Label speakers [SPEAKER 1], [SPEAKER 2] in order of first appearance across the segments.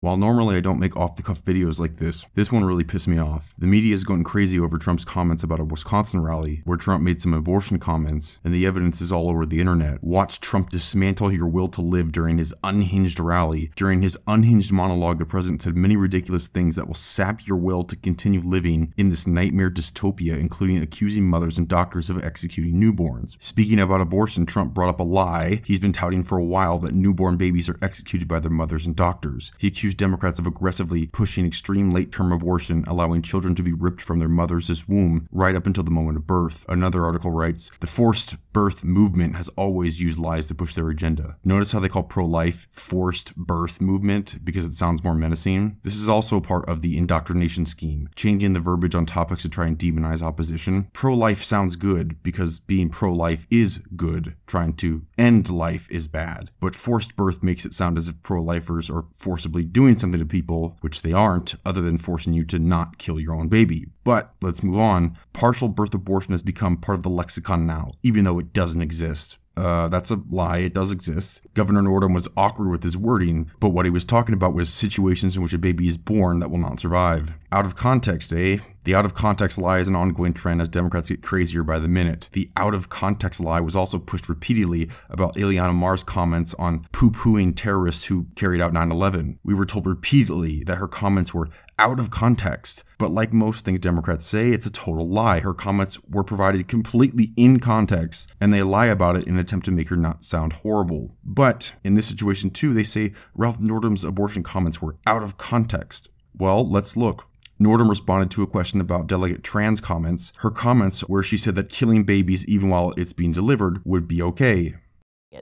[SPEAKER 1] While normally I don't make off the cuff videos like this, this one really pissed me off. The media is going crazy over Trump's comments about a Wisconsin rally where Trump made some abortion comments, and the evidence is all over the internet. Watch Trump dismantle your will to live during his unhinged rally. During his unhinged monologue, the president said many ridiculous things that will sap your will to continue living in this nightmare dystopia, including accusing mothers and doctors of executing newborns. Speaking about abortion, Trump brought up a lie he's been touting for a while that newborn babies are executed by their mothers and doctors. He accused Democrats of aggressively pushing extreme late term abortion, allowing children to be ripped from their mother's womb right up until the moment of birth. Another article writes The forced birth movement has always used lies to push their agenda. Notice how they call pro life forced birth movement because it sounds more menacing? This is also part of the indoctrination scheme, changing the verbiage on topics to try and demonize opposition. Pro life sounds good because being pro life is good, trying to end life is bad. But forced birth makes it sound as if pro lifers are forcibly doing something to people, which they aren't, other than forcing you to not kill your own baby. But let's move on. Partial birth abortion has become part of the lexicon now, even though it doesn't exist. Uh, that's a lie. It does exist. Governor Northam was awkward with his wording, but what he was talking about was situations in which a baby is born that will not survive. Out of context, eh? The out of context lie is an ongoing trend as Democrats get crazier by the minute. The out of context lie was also pushed repeatedly about Ilhan Omar's comments on poo pooing terrorists who carried out 9 11. We were told repeatedly that her comments were out of context. But like most things Democrats say, it's a total lie. Her comments were provided completely in context, and they lie about it in an attempt to make her not sound horrible. But in this situation, too, they say Ralph Northam's abortion comments were out of context. Well, let's look. Northam responded to a question about Delegate Tran's comments, her comments where she said that killing babies even while it's being delivered would be okay.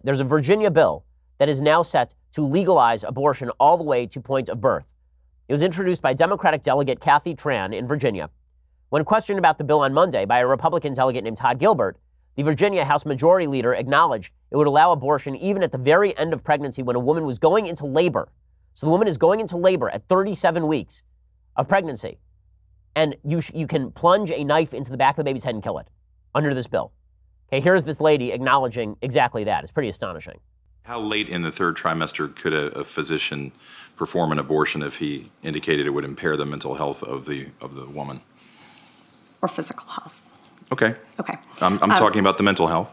[SPEAKER 2] There's a Virginia bill that is now set to legalize abortion all the way to point of birth. It was introduced by Democratic delegate Kathy Tran in Virginia. When questioned about the bill on Monday by a Republican delegate named Todd Gilbert, the Virginia House Majority Leader acknowledged it would allow abortion even at the very end of pregnancy when a woman was going into labor. So the woman is going into labor at 37 weeks of pregnancy, and you, sh- you can plunge a knife into the back of the baby's head and kill it under this bill. Okay, here's this lady acknowledging exactly that. It's pretty astonishing.
[SPEAKER 3] How late in the third trimester could a, a physician perform an abortion if he indicated it would impair the mental health of the of the woman?
[SPEAKER 4] or physical health.
[SPEAKER 3] Okay,
[SPEAKER 4] Okay.
[SPEAKER 3] I'm, I'm um, talking about the mental health.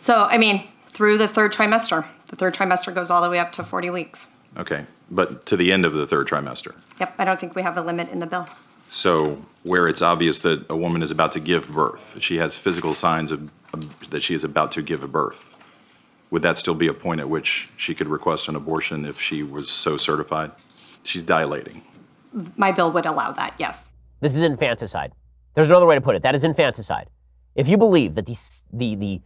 [SPEAKER 4] So, I mean, through the third trimester. The third trimester goes all the way up to 40 weeks.
[SPEAKER 3] Okay, but to the end of the third trimester.
[SPEAKER 4] Yep, I don't think we have a limit in the bill.
[SPEAKER 3] So where it's obvious that a woman is about to give birth, she has physical signs of, of that she is about to give a birth. Would that still be a point at which she could request an abortion if she was so certified? She's dilating.
[SPEAKER 4] My bill would allow that, yes.
[SPEAKER 2] This is infanticide. There's another way to put it. That is infanticide. If you believe that the, s- the, the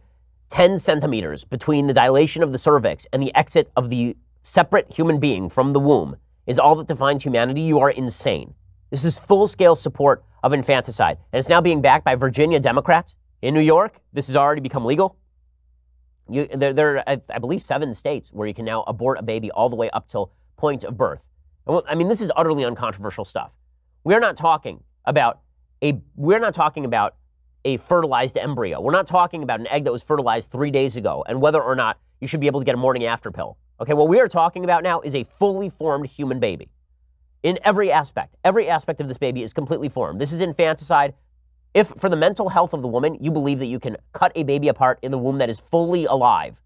[SPEAKER 2] 10 centimeters between the dilation of the cervix and the exit of the separate human being from the womb is all that defines humanity, you are insane. This is full scale support of infanticide. And it's now being backed by Virginia Democrats. In New York, this has already become legal. You, there, there are, I, I believe, seven states where you can now abort a baby all the way up till point of birth. I mean, this is utterly uncontroversial stuff. We're not talking about a we're not talking about a fertilized embryo. We're not talking about an egg that was fertilized three days ago and whether or not you should be able to get a morning after pill. Okay, what we are talking about now is a fully formed human baby. In every aspect, every aspect of this baby is completely formed. This is infanticide. If for the mental health of the woman, you believe that you can cut a baby apart in the womb that is fully alive,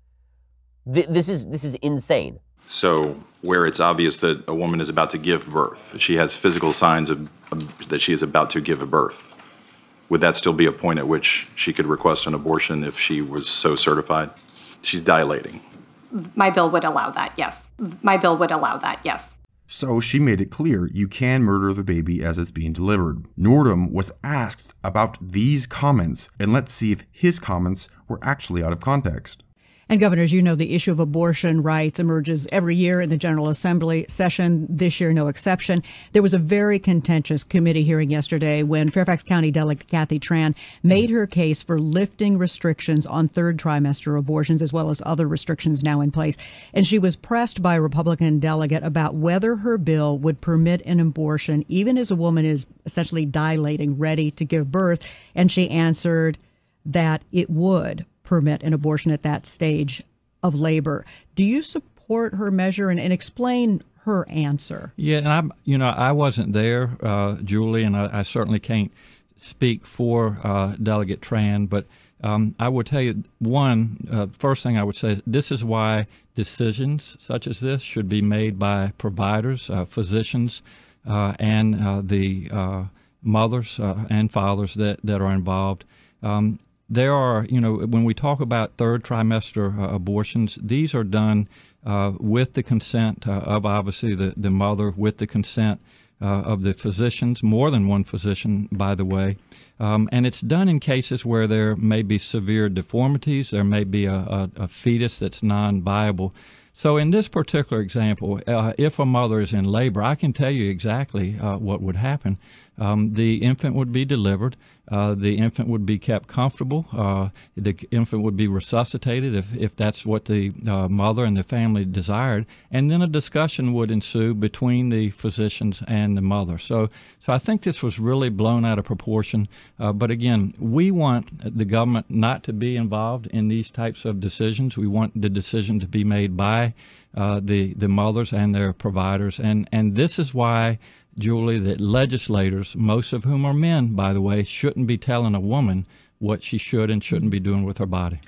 [SPEAKER 2] th- this is this is insane.
[SPEAKER 3] So where it's obvious that a woman is about to give birth, she has physical signs of, of that she is about to give a birth. Would that still be a point at which she could request an abortion if she was so certified? She's dilating.
[SPEAKER 4] My bill would allow that, yes. My bill would allow that, yes.
[SPEAKER 1] So she made it clear you can murder the baby as it's being delivered. Northam was asked about these comments, and let's see if his comments were actually out of context.
[SPEAKER 5] And governors, you know the issue of abortion rights emerges every year in the General Assembly session. This year, no exception. There was a very contentious committee hearing yesterday when Fairfax County Delegate Kathy Tran made her case for lifting restrictions on third trimester abortions as well as other restrictions now in place. And she was pressed by a Republican delegate about whether her bill would permit an abortion even as a woman is essentially dilating, ready to give birth. And she answered that it would permit an abortion at that stage of labor. Do you support her measure and, and explain her answer.
[SPEAKER 6] Yeah, and I'm, you know, I wasn't there, uh, Julie, and I, I, certainly can't speak for uh, Delegate Tran, but um, I would tell you one uh, first thing I would say this is why decisions such as this should be made by providers, uh, physicians, uh, and uh, the mothers and fathers that, that are involved. Um, there are, you know, when we talk about third trimester uh, abortions, these are done uh, with the consent uh, of obviously the, the mother, with the consent uh, of the physicians, more than one physician, by the way. Um, and it's done in cases where there may be severe deformities, there may be a, a, a fetus that's non viable. So, in this particular example, uh, if a mother is in labor, I can tell you exactly uh, what would happen. Um, the infant would be delivered. Uh, the infant would be kept comfortable. Uh, the infant would be resuscitated if, if that's what the uh, mother and the family desired. And then a discussion would ensue between the physicians and the mother. So, so I think this was really blown out of proportion. Uh, but again, we want the government not to be involved in these types of decisions. We want the decision to be made by uh, the the mothers and their providers, and and this is why Julie, that legislators, most of whom are men, by the way, shouldn't be telling a woman what she should and shouldn't be doing with her body.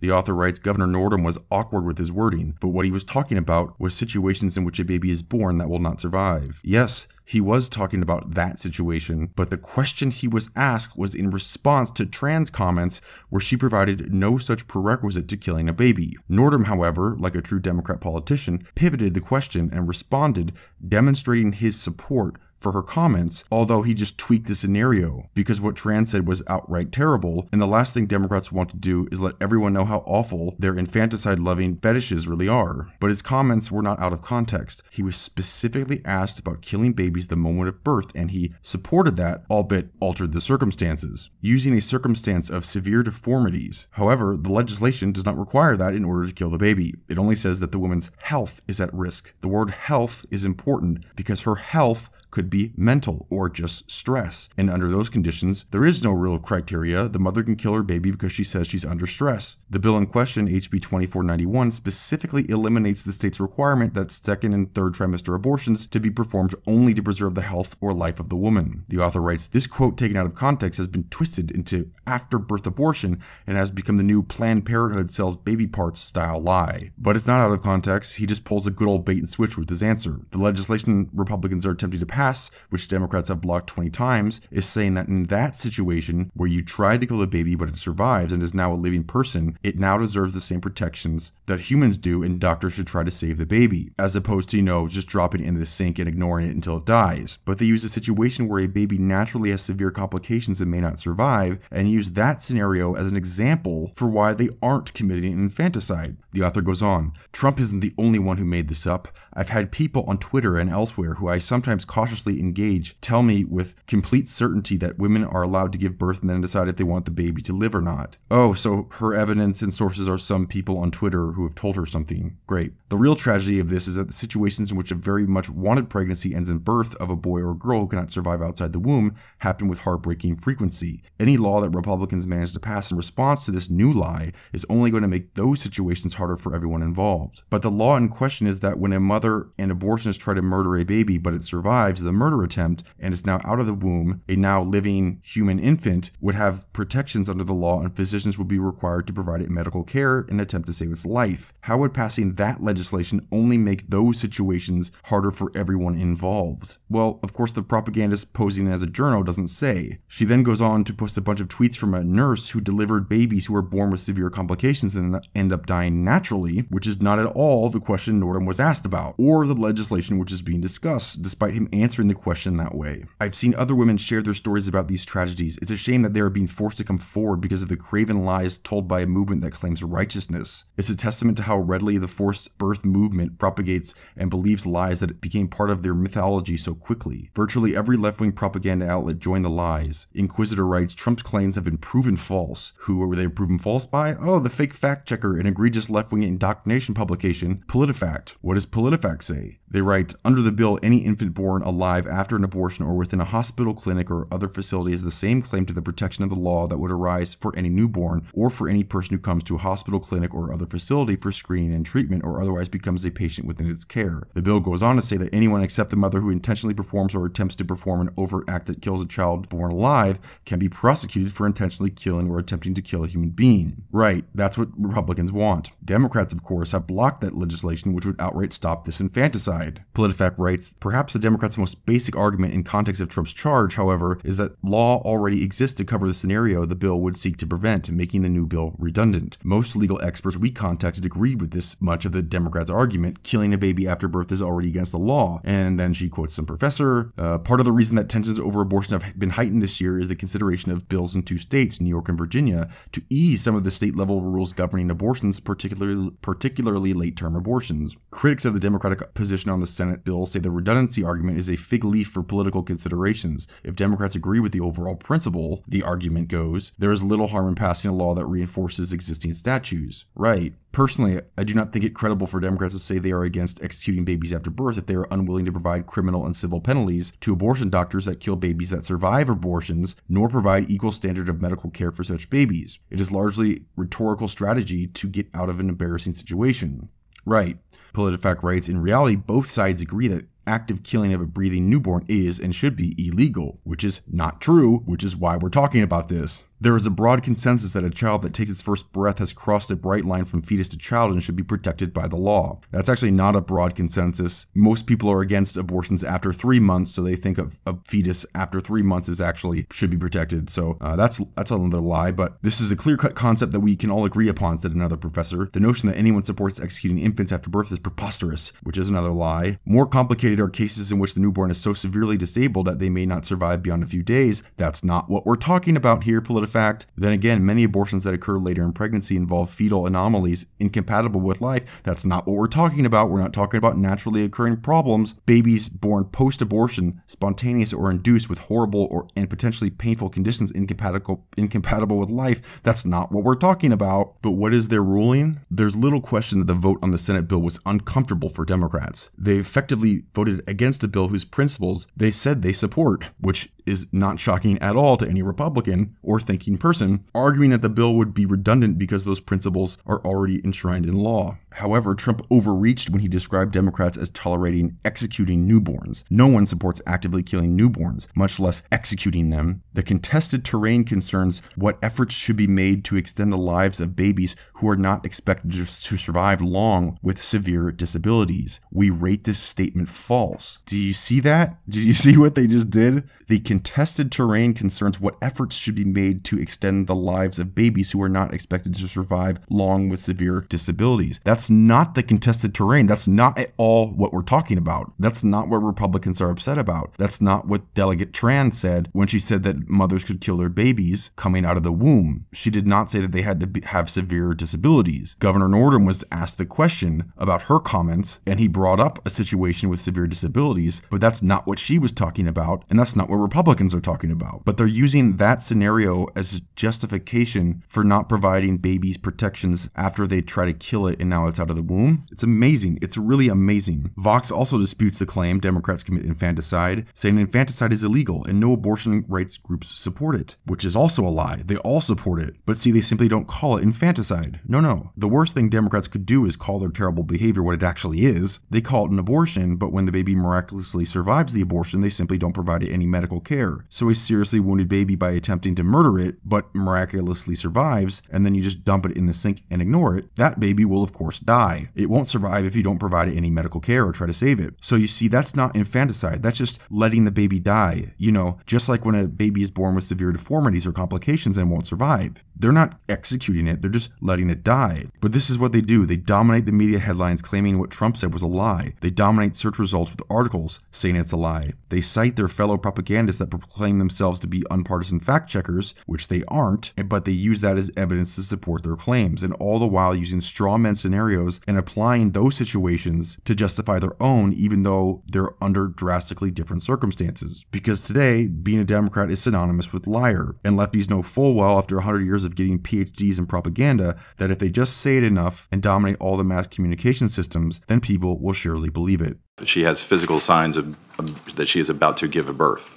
[SPEAKER 1] The author writes Governor Northam was awkward with his wording, but what he was talking about was situations in which a baby is born that will not survive. Yes, he was talking about that situation, but the question he was asked was in response to Tran's comments where she provided no such prerequisite to killing a baby. Northam, however, like a true Democrat politician, pivoted the question and responded, demonstrating his support for her comments, although he just tweaked the scenario because what Tran said was outright terrible. And the last thing Democrats want to do is let everyone know how awful their infanticide loving fetishes really are. But his comments were not out of context. He was specifically asked about killing babies the moment of birth, and he supported that, albeit altered the circumstances, using a circumstance of severe deformities. However, the legislation does not require that in order to kill the baby. It only says that the woman's health is at risk. The word health is important because her health could be mental or just stress. And under those conditions, there is no real criteria. The mother can kill her baby because she says she's under stress. The bill in question, HB 2491, specifically eliminates the state's requirement that second and third trimester abortions to be performed only to preserve the health or life of the woman. The author writes this quote taken out of context has been twisted into after birth abortion and has become the new Planned Parenthood sells baby parts style lie. But it's not out of context. He just pulls a good old bait and switch with his answer. The legislation Republicans are attempting to pass pass, which Democrats have blocked 20 times, is saying that in that situation where you tried to kill a baby but it survives and is now a living person, it now deserves the same protections that humans do and doctors should try to save the baby, as opposed to, you know, just dropping it in the sink and ignoring it until it dies. But they use a situation where a baby naturally has severe complications and may not survive, and use that scenario as an example for why they aren't committing infanticide. The author goes on Trump isn't the only one who made this up. I've had people on Twitter and elsewhere who I sometimes cautiously engage tell me with complete certainty that women are allowed to give birth and then decide if they want the baby to live or not. Oh, so her evidence and sources are some people on Twitter have told her something. Great. The real tragedy of this is that the situations in which a very much wanted pregnancy ends in birth of a boy or girl who cannot survive outside the womb happen with heartbreaking frequency. Any law that Republicans manage to pass in response to this new lie is only going to make those situations harder for everyone involved. But the law in question is that when a mother mother and abortionist try to murder a baby, but it survives the murder attempt and is now out of the womb, a now living human infant would have protections under the law and physicians would be required to provide it medical care in an attempt to save its life. How would passing that legislation only make those situations harder for everyone involved? Well, of course, the propagandist posing as a journal doesn't say. She then goes on to post a bunch of tweets from a nurse who delivered babies who were born with severe complications and end up dying naturally, which is not at all the question Northam was asked about or the legislation which is being discussed, despite him answering the question that way. I've seen other women share their stories about these tragedies. It's a shame that they are being forced to come forward because of the craven lies told by a movement that claims righteousness. It's a testament to how readily the forced birth movement propagates and believes lies that it became part of their mythology so quickly. Virtually every left wing propaganda outlet joined the lies. Inquisitor writes Trump's claims have been proven false. Who were they proven false by? Oh, the fake fact checker, an egregious left wing indoctrination publication, PolitiFact. What does PolitiFact? Say. They write Under the bill, any infant born alive after an abortion or within a hospital, clinic, or other facility has the same claim to the protection of the law that would arise for any newborn or for any person who comes to a hospital, clinic, or other facility for screening and treatment or otherwise becomes a patient within its care. The bill goes on to say that anyone except the mother who intentionally performs or attempts to perform an overt act that kills a child born alive can be prosecuted for intentionally killing or attempting to kill a human being. Right, that's what Republicans want. Democrats, of course, have blocked that legislation which would outright stop this infanticide. PolitiFact writes Perhaps the Democrats' most basic argument in context of Trump's charge, however, is that law already exists to cover the scenario the bill would seek to prevent, making the new bill redundant. Most legal experts we contacted agreed with this much of the Democrats' argument killing a baby after birth is already against the law. And then she quotes some professor. Uh, part of the reason that tensions over abortion have been heightened this year is the consideration of bills in two states, New York and Virginia, to ease some of the state level rules governing abortions, particularly particularly late term abortions. Critics of the Democratic position on the Senate bill say the redundancy argument is a fig leaf for political considerations. If Democrats agree with the overall principle, the argument goes, there is little harm in passing a law that reinforces existing statutes. Right. Personally, I do not think it credible for Democrats to say they are against executing babies after birth if they are unwilling to provide criminal and civil penalties to abortion doctors that kill babies that survive abortions, nor provide equal standard of medical care for such babies. It is largely rhetorical strategy to get out of an embarrassing situation. Right. PolitiFact writes, in reality, both sides agree that active killing of a breathing newborn is and should be illegal, which is not true, which is why we're talking about this. There is a broad consensus that a child that takes its first breath has crossed a bright line from fetus to child and should be protected by the law. That's actually not a broad consensus. Most people are against abortions after three months, so they think of a fetus after three months is actually should be protected. So uh, that's that's another lie. But this is a clear-cut concept that we can all agree upon," said another professor. The notion that anyone supports executing infants after birth is preposterous, which is another lie. More complicated are cases in which the newborn is so severely disabled that they may not survive beyond a few days. That's not what we're talking about here, PolitiFact fact, then again, many abortions that occur later in pregnancy involve fetal anomalies incompatible with life. That's not what we're talking about. We're not talking about naturally occurring problems. Babies born post abortion, spontaneous or induced with horrible or and potentially painful conditions incompatible incompatible with life. That's not what we're talking about. But what is their ruling? There's little question that the vote on the Senate bill was uncomfortable for Democrats. They effectively voted against a bill whose principles they said they support, which is not shocking at all to any Republican or thinking person, arguing that the bill would be redundant because those principles are already enshrined in law. However, Trump overreached when he described Democrats as tolerating executing newborns. No one supports actively killing newborns, much less executing them. The contested terrain concerns what efforts should be made to extend the lives of babies who are not expected to survive long with severe disabilities. We rate this statement false. Do you see that? Did you see what they just did? The contested terrain concerns what efforts should be made to extend the lives of babies who are not expected to survive long with severe disabilities. That's not the contested terrain. That's not at all what we're talking about. That's not what Republicans are upset about. That's not what Delegate Tran said when she said that mothers could kill their babies coming out of the womb. She did not say that they had to be, have severe disabilities. Governor Northam was asked the question about her comments, and he brought up a situation with severe disabilities, but that's not what she was talking about, and that's not what Republicans are talking about. But they're using that scenario as justification for not providing babies protections after they try to kill it and now it's out of the womb. It's amazing. It's really amazing. Vox also disputes the claim Democrats commit infanticide, saying infanticide is illegal and no abortion rights groups support it, which is also a lie. They all support it. But see, they simply don't call it infanticide. No, no. The worst thing Democrats could do is call their terrible behavior what it actually is. They call it an abortion, but when the baby miraculously survives the abortion, they simply don't provide it any medical medical care. So a seriously wounded baby by attempting to murder it, but miraculously survives, and then you just dump it in the sink and ignore it, that baby will of course die. It won't survive if you don't provide it any medical care or try to save it. So you see, that's not infanticide. That's just letting the baby die. You know, just like when a baby is born with severe deformities or complications and won't survive. They're not executing it, they're just letting it die. But this is what they do. They dominate the media headlines claiming what Trump said was a lie. They dominate search results with articles saying it's a lie. They cite their fellow propagandists that proclaim themselves to be unpartisan fact checkers, which they aren't, but they use that as evidence to support their claims, and all the while using straw man scenarios and applying those situations to justify their own, even though they're under drastically different circumstances. Because today, being a Democrat is synonymous with liar, and lefties know full well after 100 years of of getting PhDs in propaganda that if they just say it enough and dominate all the mass communication systems, then people will surely believe it.
[SPEAKER 3] She has physical signs of, of, that she is about to give a birth.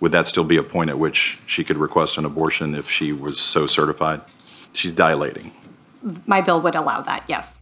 [SPEAKER 3] Would that still be a point at which she could request an abortion if she was so certified? She's dilating.
[SPEAKER 4] My bill would allow that, yes.